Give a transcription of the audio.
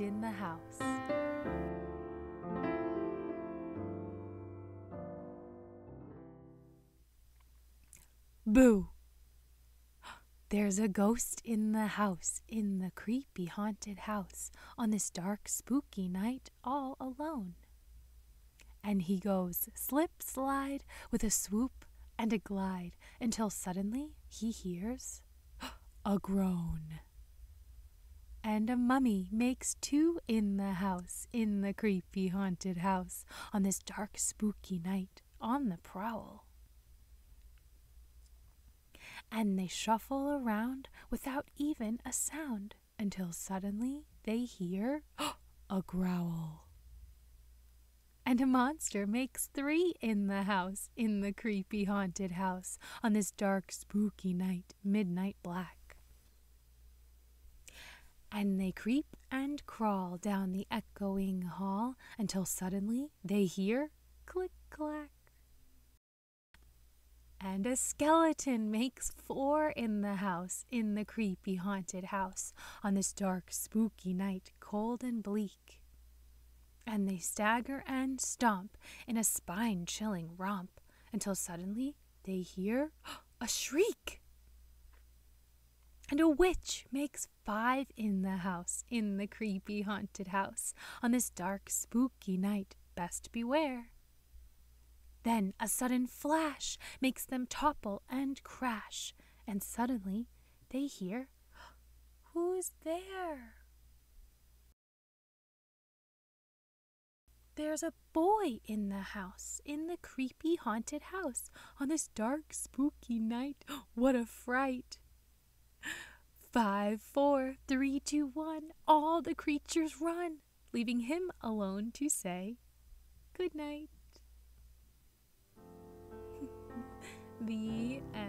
in the house. Boo! There's a ghost in the house, in the creepy haunted house, on this dark spooky night all alone. And he goes slip slide with a swoop and a glide until suddenly he hears a groan. And a mummy makes two in the house, in the creepy haunted house, on this dark spooky night on the prowl and they shuffle around without even a sound until suddenly they hear a growl. And a monster makes three in the house, in the creepy haunted house, on this dark, spooky night, midnight black. And they creep and crawl down the echoing hall until suddenly they hear click clack and a skeleton makes four in the house, in the creepy haunted house, on this dark, spooky night, cold and bleak. And they stagger and stomp in a spine chilling romp until suddenly they hear a shriek. And a witch makes five in the house, in the creepy haunted house, on this dark, spooky night. Best beware. Then a sudden flash makes them topple and crash, and suddenly they hear, Who's there? There's a boy in the house, in the creepy haunted house, on this dark, spooky night. What a fright! Five, four, three, two, one, all the creatures run, leaving him alone to say good night. the end.